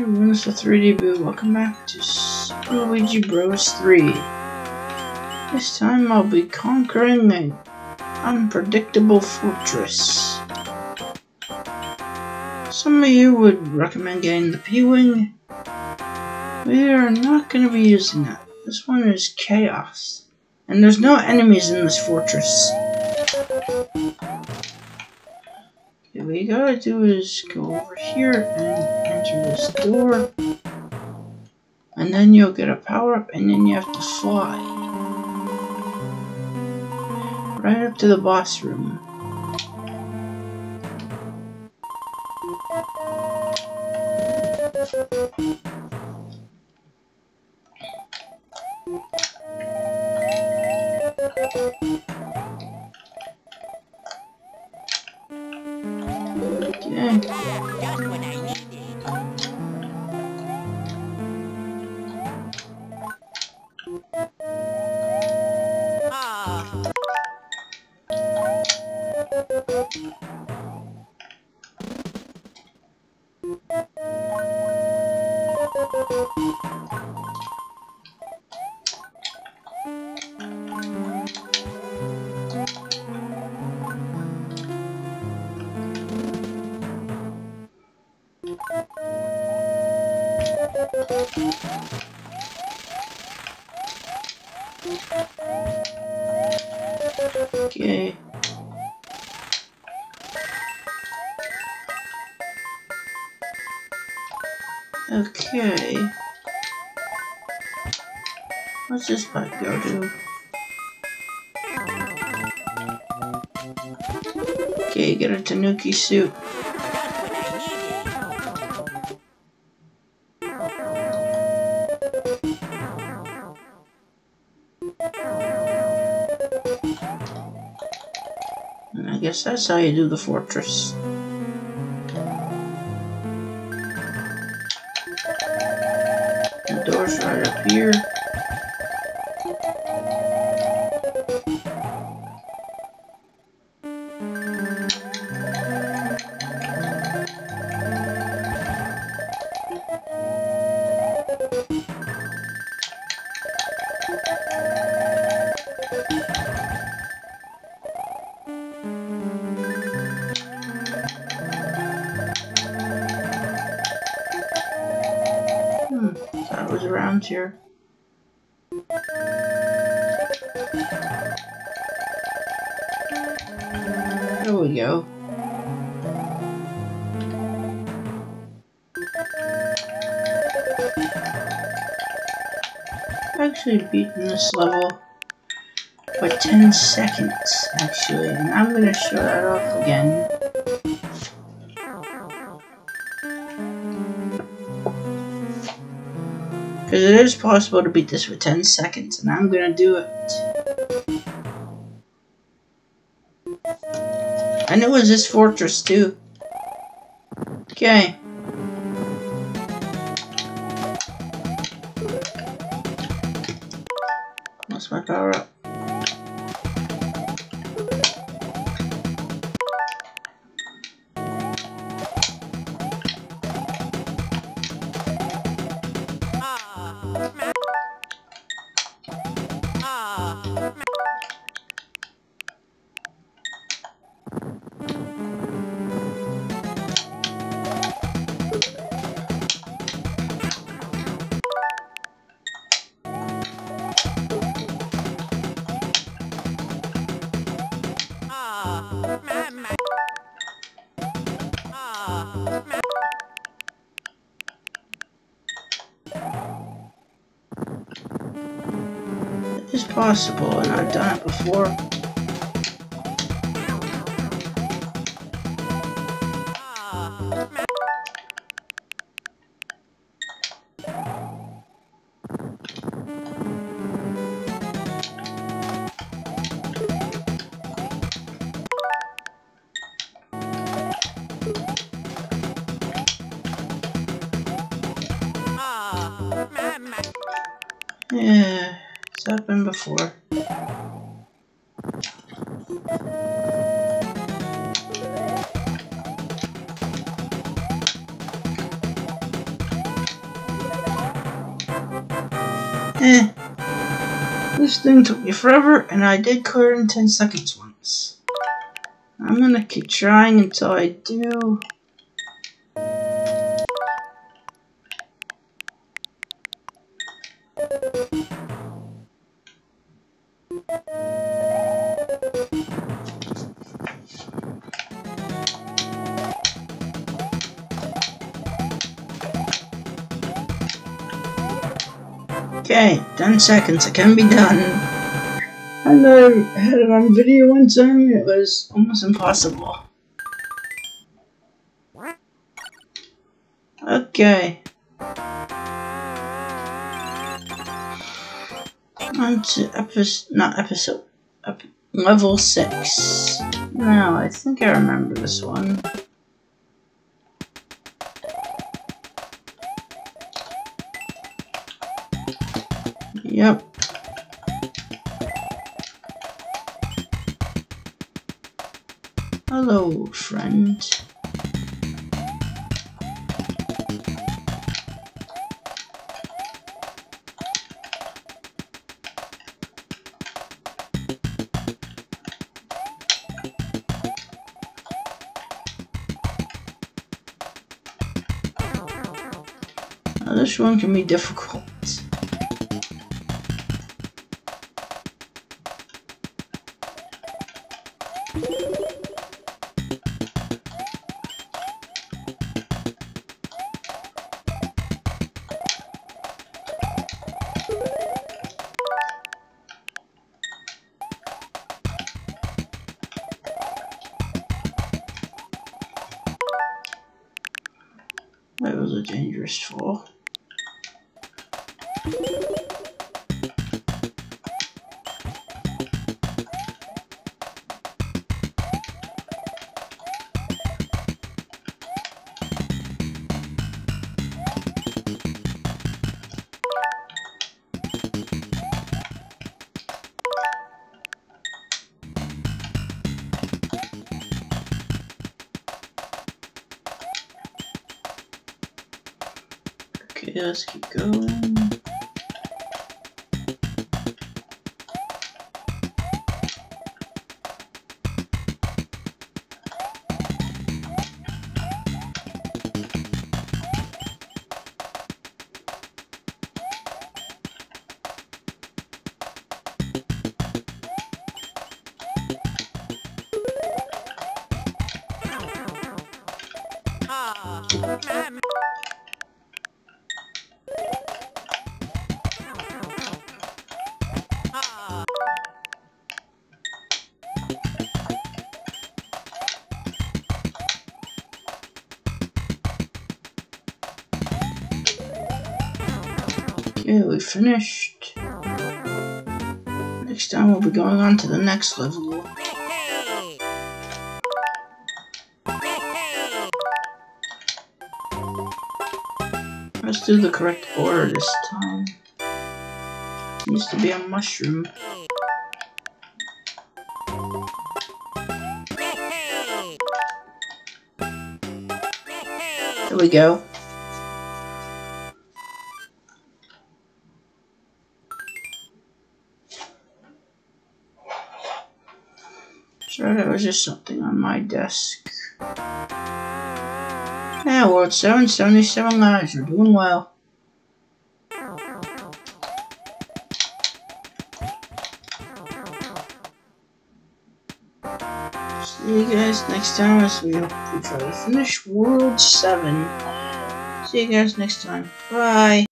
Mr. 3D Boo, welcome back to Luigi Bros. 3. This time I'll be conquering an unpredictable fortress. Some of you would recommend getting the P-Wing. We are not going to be using that. This one is Chaos. And there's no enemies in this fortress. You gotta do is go over here and enter this door. And then you'll get a power up and then you have to fly. Right up to the boss room. Okay. Okay. What's this part go to? Okay, get a Tanuki suit. Guess that's how you do the fortress. The door's right up here. Around here. There we go. Actually beaten this level for 10 seconds, actually, and I'm gonna show that off again. Because it is possible to beat this for 10 seconds, and I'm gonna do it. And it was this fortress, too. Okay. What's my power up? Is possible, and I've done it before. It's happened before. Eh. This thing took me forever, and I did clear in 10 seconds once. I'm gonna keep trying until I do. Okay, 10 seconds, it can be done. I had it on video one time, it was almost impossible. Okay. On to episode, not episode, ep level 6. Now, I think I remember this one. Yep. Hello, friend. This one can be difficult. That was a dangerous fall. Okay, let's keep going. Ah, We finished. Next time we'll be going on to the next level. Let's do the correct order this time. Needs to be a mushroom. There we go. That was just something on my desk. Yeah, we're at 777 lives. We're doing well. See you guys next time as we hopefully try to finish World 7. See you guys next time. Bye.